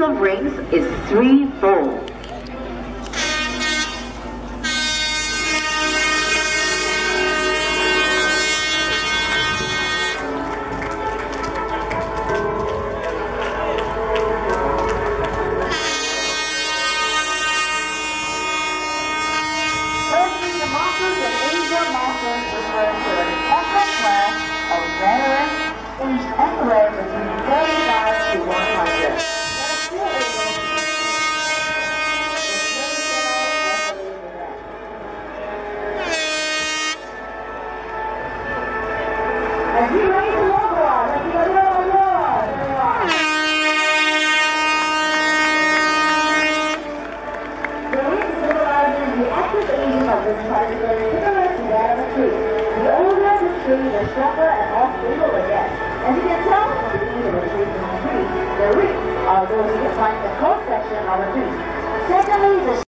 of rings is threefold. This particular similar tree. The the the stronger and more. As you can tell the leaves of a tree from a tree, the those you can find the cross section of a tree. Secondly, the